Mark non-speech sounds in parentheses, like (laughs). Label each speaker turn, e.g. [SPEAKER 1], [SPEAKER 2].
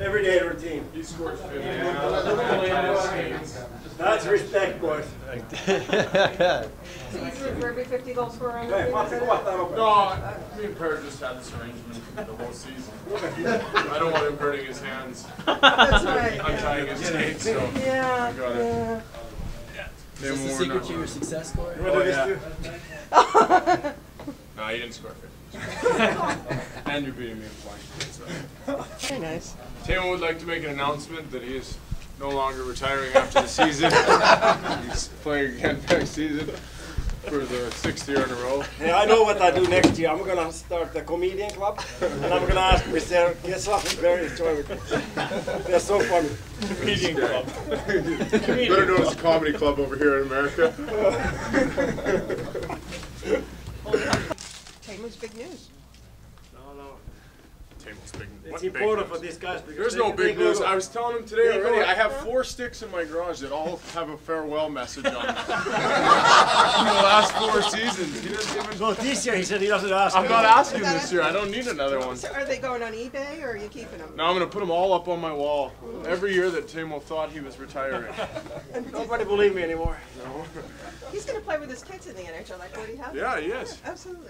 [SPEAKER 1] Everyday routine.
[SPEAKER 2] He scores 50.
[SPEAKER 1] That's respect, boys.
[SPEAKER 3] So you root for every 50 goal scorer on the
[SPEAKER 1] Hei,
[SPEAKER 3] team?
[SPEAKER 1] Matti,
[SPEAKER 3] is that
[SPEAKER 1] kuva
[SPEAKER 3] it?
[SPEAKER 2] No, I- me and Per just had this arrangement the whole season. I don't want him hurting his hands,
[SPEAKER 3] That's right.
[SPEAKER 2] untying his skates, so.
[SPEAKER 3] Yeah,
[SPEAKER 2] I got it.
[SPEAKER 3] yeah.
[SPEAKER 2] They
[SPEAKER 4] Is this the
[SPEAKER 2] worn
[SPEAKER 4] secret to your success, Corey?
[SPEAKER 1] What do this
[SPEAKER 2] oh,
[SPEAKER 1] yeah.
[SPEAKER 2] No, (laughs) he didn't score 50. (laughs) and you're beating me in flying. So.
[SPEAKER 3] Very nice.
[SPEAKER 2] Teemu would like to make an announcement that he is no longer retiring after the season. (laughs) He's playing again next season for the sixth year in a row.
[SPEAKER 1] Hey, I know what I do next year. I'm gonna start a comedian club, and I'm gonna ask Mr. Kesa. Very enjoyable. They're so funny. Comedian club.
[SPEAKER 2] Better known as a comedy club over here in America. (laughs)
[SPEAKER 3] Teemu's big news.
[SPEAKER 1] No, no.
[SPEAKER 2] Teemu's big.
[SPEAKER 1] It's
[SPEAKER 2] what big
[SPEAKER 1] important
[SPEAKER 2] news?
[SPEAKER 1] for these guys because
[SPEAKER 2] There's
[SPEAKER 1] they-
[SPEAKER 2] no big news. I was telling him today
[SPEAKER 1] They
[SPEAKER 2] already. I have four sticks in my garage that all have a farewell message on them. (laughs) From the last four seasons. He doesn't even.
[SPEAKER 1] Well, this year he said he doesn't ask.
[SPEAKER 2] I'm not
[SPEAKER 1] anymore.
[SPEAKER 2] asking this year. I don't need another one.
[SPEAKER 3] So are they going on eBay or are you keeping them?
[SPEAKER 2] No, I'm gonna put them all up on my wall. Every year that Teemu thought he was retiring. (laughs)
[SPEAKER 1] Nobody believe me anymore. No.
[SPEAKER 3] He's going to play with his kids in the NHL like Gordie Howe.
[SPEAKER 2] Yeah, he is.
[SPEAKER 3] Absolutely.